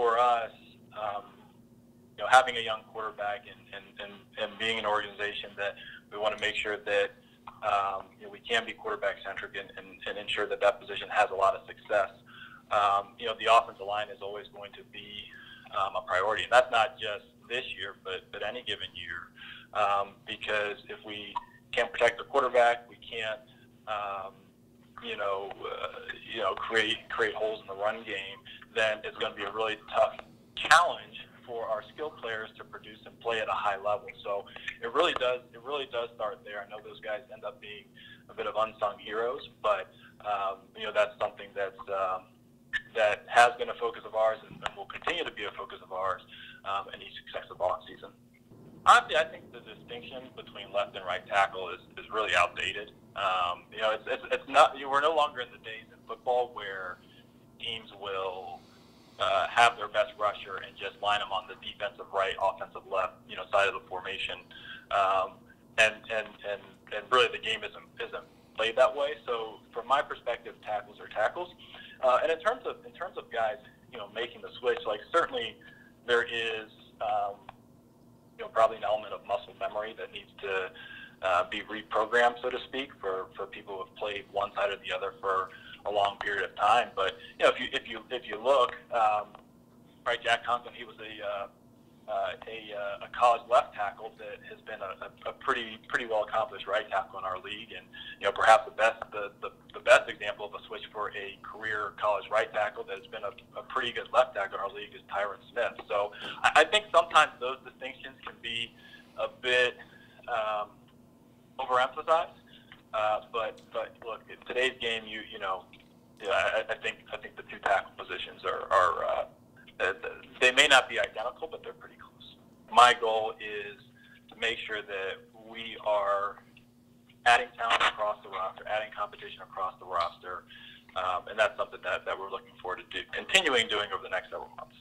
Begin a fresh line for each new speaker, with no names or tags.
for us, um, you know, having a young quarterback and, and, and, and being an organization that we want to make sure that um, you know, we can be quarterback centric and, and, and ensure that that position has a lot of success. Um, you know, the offensive line is always going to be um, a priority, and that's not just this year, but but any given year, um, because if we can't protect the quarterback, we can't, um, you know, uh, you know, create create holes in the run game. Then it's going to be a really tough challenge for our skill players to produce and play at a high level. So it really does it really does start there. I know those guys end up being a bit of unsung heroes, but um, you know that's something that's um, that has been a focus of ours and, and will continue to be a focus of ours um, in each successive off season. Honestly, I think the distinction between left and right tackle is, is really outdated. Um, you know, it's, it's, it's not. We're no longer in the days in football where teams will uh, have their best rusher and just line them on the defensive right, offensive left, you know, side of the formation. Um, and, and, and, and really the game isn't, isn't played that way. So from my perspective, tackles are tackles. Uh, and in terms of, in terms of guys, you know, making the switch, like certainly there is, um, you know, probably an element of muscle memory that needs to uh, be reprogrammed, so to speak, for, for people who have played one side or the other for, a long period of time. But you know, if you if you if you look, um, right, Jack Conklin, he was a uh, uh, a, uh, a college left tackle that has been a, a, a pretty pretty well accomplished right tackle in our league, and you know perhaps the best the, the, the best example of a switch for a career college right tackle that has been a, a pretty good left tackle in our league is Tyron Smith. So I, I think sometimes those distinctions can be a bit um, overemphasized. Uh, but but look, in today's game, you you know, yeah, I, I think I think the two tackle positions are are uh, they may not be identical, but they're pretty close. My goal is to make sure that we are adding talent across the roster, adding competition across the roster, um, and that's something that, that we're looking forward to do, continuing doing over the next several months.